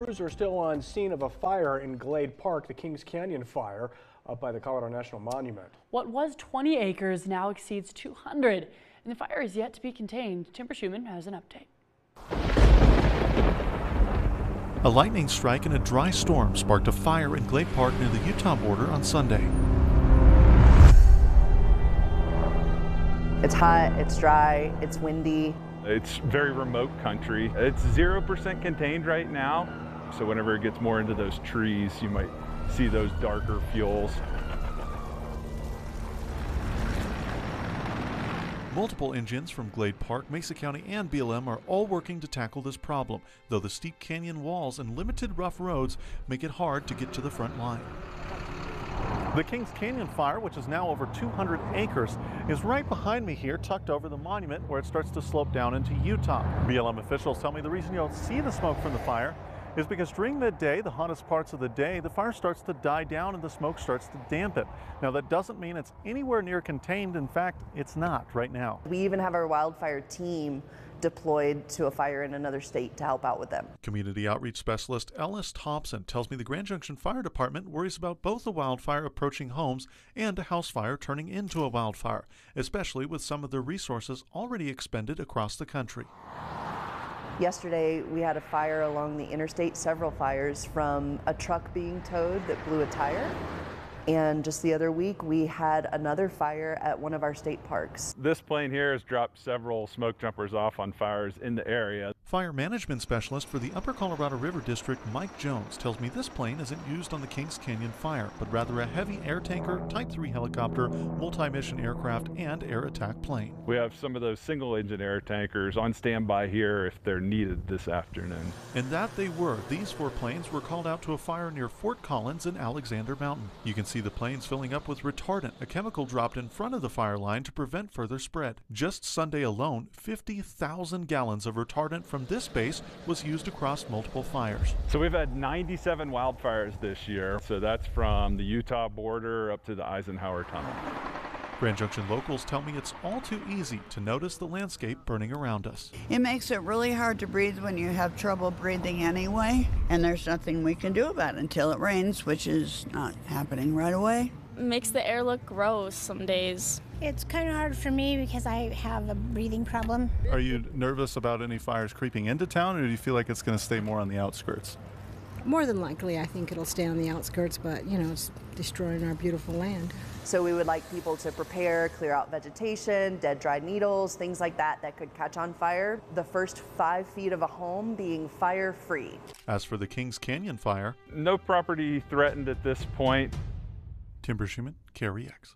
Crews are still on scene of a fire in Glade Park, the Kings Canyon fire up by the Colorado National Monument. What was 20 acres now exceeds 200, and the fire is yet to be contained. Timber Schumann has an update. A lightning strike and a dry storm sparked a fire in Glade Park near the Utah border on Sunday. It's hot, it's dry, it's windy. It's very remote country. It's 0% contained right now. So whenever it gets more into those trees, you might see those darker fuels. Multiple engines from Glade Park, Mesa County, and BLM are all working to tackle this problem, though the steep canyon walls and limited rough roads make it hard to get to the front line. The Kings Canyon fire, which is now over 200 acres, is right behind me here, tucked over the monument where it starts to slope down into Utah. BLM officials tell me the reason you don't see the smoke from the fire is because during midday, the hottest parts of the day, the fire starts to die down and the smoke starts to dampen. Now, that doesn't mean it's anywhere near contained. In fact, it's not right now. We even have our wildfire team deployed to a fire in another state to help out with them. Community outreach specialist Ellis Thompson tells me the Grand Junction Fire Department worries about both a wildfire approaching homes and a house fire turning into a wildfire, especially with some of the resources already expended across the country. Yesterday, we had a fire along the interstate, several fires from a truck being towed that blew a tire. And just the other week, we had another fire at one of our state parks. This plane here has dropped several smoke jumpers off on fires in the area. Fire management specialist for the Upper Colorado River District, Mike Jones, tells me this plane isn't used on the Kings Canyon fire, but rather a heavy air tanker, Type 3 helicopter, multi mission aircraft, and air attack plane. We have some of those single engine air tankers on standby here if they're needed this afternoon. And that they were. These four planes were called out to a fire near Fort Collins in Alexander Mountain. You can see see the planes filling up with retardant, a chemical dropped in front of the fire line to prevent further spread. Just Sunday alone, 50,000 gallons of retardant from this base was used across multiple fires. So we've had 97 wildfires this year. So that's from the Utah border up to the Eisenhower Tunnel. Grand Junction locals tell me it's all too easy to notice the landscape burning around us. It makes it really hard to breathe when you have trouble breathing anyway, and there's nothing we can do about it until it rains, which is not happening right away. It makes the air look gross some days. It's kind of hard for me because I have a breathing problem. Are you nervous about any fires creeping into town, or do you feel like it's going to stay more on the outskirts? More than likely, I think it'll stay on the outskirts, but you know, it's destroying our beautiful land. So we would like people to prepare, clear out vegetation, dead dried needles, things like that that could catch on fire. The first five feet of a home being fire free. As for the Kings Canyon fire, no property threatened at this point. Timber Schumann, KREX.